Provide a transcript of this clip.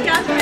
Catherine.